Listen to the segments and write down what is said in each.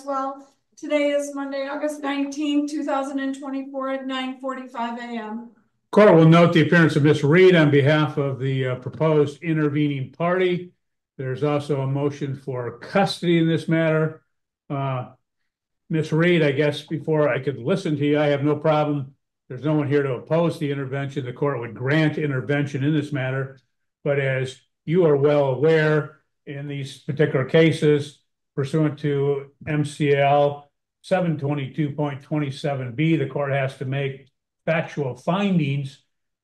Caswell. Today is Monday, August 19, 2024 at 9:45 a.m. Court will note the appearance of Ms. Reed on behalf of the uh, proposed intervening party. There's also a motion for custody in this matter. Uh, Ms. Reed, I guess before I could listen to you, I have no problem. There's no one here to oppose the intervention. The court would grant intervention in this matter. But as you are well aware, in these particular cases, pursuant to MCL 722.27B, the court has to make factual findings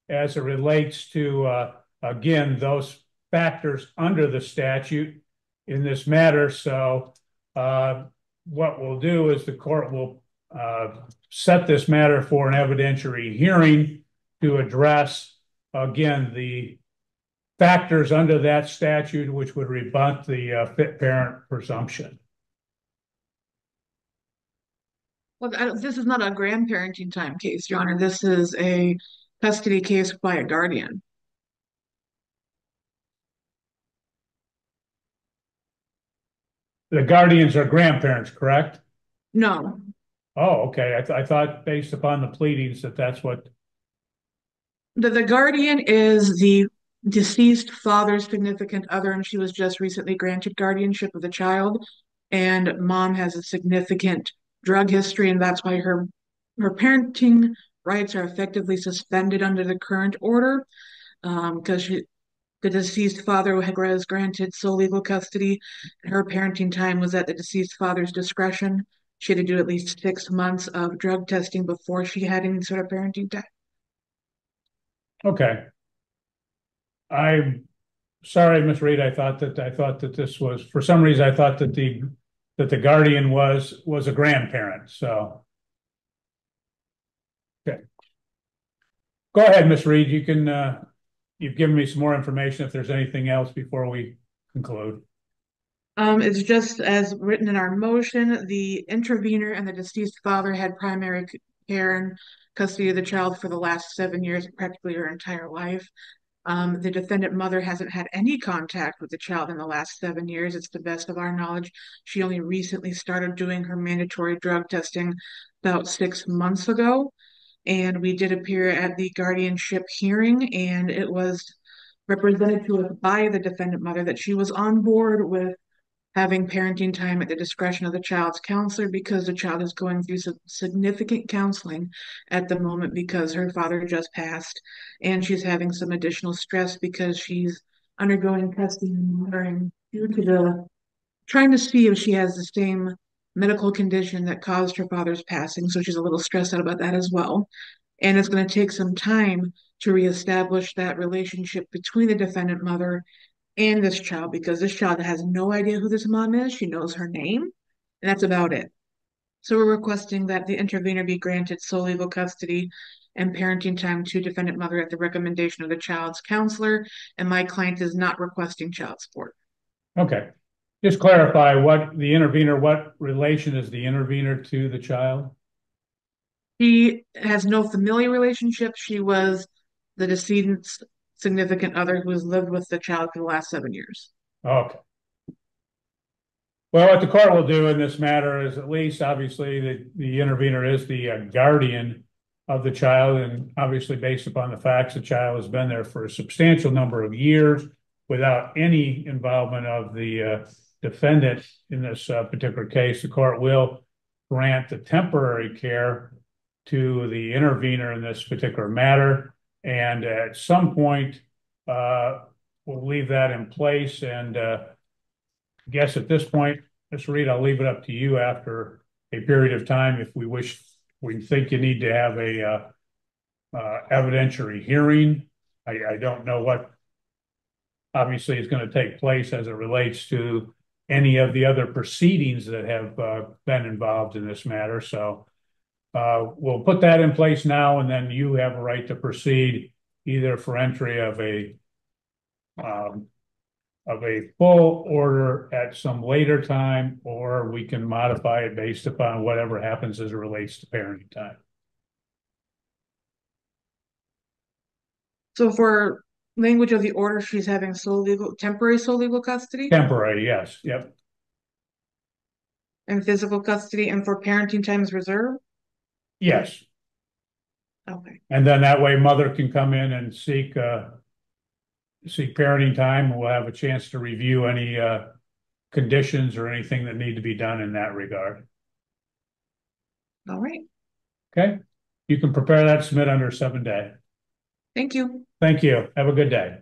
as it relates to, uh, again, those factors under the statute in this matter. So uh, what we'll do is the court will uh, set this matter for an evidentiary hearing to address, again, the factors under that statute which would rebut the uh, fit parent presumption. Well, this is not a grandparenting time case, Your Honor. This is a custody case by a guardian. The guardians are grandparents, correct? No. Oh, okay. I, th I thought based upon the pleadings that that's what. The, the guardian is the deceased father's significant other, and she was just recently granted guardianship of the child. And mom has a significant drug history, and that's why her her parenting rights are effectively suspended under the current order because um, the deceased father was granted sole legal custody. Her parenting time was at the deceased father's discretion. She had to do at least six months of drug testing before she had any sort of parenting time. Okay. I'm sorry, Miss Reed. I thought that I thought that this was for some reason I thought that the that the guardian was was a grandparent. So okay. Go ahead, Miss Reed. You can uh you've given me some more information if there's anything else before we conclude. Um, it's just as written in our motion, the intervener and the deceased father had primary care and custody of the child for the last seven years, practically her entire life. Um, the defendant mother hasn't had any contact with the child in the last seven years. It's the best of our knowledge. She only recently started doing her mandatory drug testing about six months ago and we did appear at the guardianship hearing, and it was represented to us by the defendant mother that she was on board with having parenting time at the discretion of the child's counselor because the child is going through some significant counseling at the moment because her father just passed and she's having some additional stress because she's undergoing testing and monitoring due to the trying to see if she has the same medical condition that caused her father's passing. So she's a little stressed out about that as well. And it's going to take some time to reestablish that relationship between the defendant mother and this child because this child has no idea who this mom is. She knows her name, and that's about it. So we're requesting that the intervener be granted sole legal custody and parenting time to defendant mother at the recommendation of the child's counselor. And my client is not requesting child support. Okay. Just clarify what the intervener, what relation is the intervener to the child? She has no familial relationship. She was the decedent's significant other who has lived with the child for the last seven years. Okay. Well, what the court will do in this matter is at least obviously the, the intervener is the uh, guardian of the child. And obviously, based upon the facts, the child has been there for a substantial number of years without any involvement of the uh, defendant in this uh, particular case, the court will grant the temporary care to the intervener in this particular matter. And at some point, uh, we'll leave that in place. And uh, I guess at this point, Ms. Reed, I'll leave it up to you after a period of time if we wish, we think you need to have a uh, evidentiary hearing. I, don't know what obviously is going to take place as it relates to any of the other proceedings that have been involved in this matter. So we'll put that in place now, and then you have a right to proceed either for entry of a um, of a full order at some later time, or we can modify it based upon whatever happens as it relates to parenting time. So for language of the order, she's having sole legal, temporary sole legal custody? Temporary, yes, yep. and physical custody and for parenting time is reserved? Yes, Okay, and then that way mother can come in and seek, uh, seek parenting time, and we'll have a chance to review any, uh, conditions or anything that need to be done in that regard. all right. Okay? You can prepare that, submit under seven day. Thank you. Thank you. Have a good day.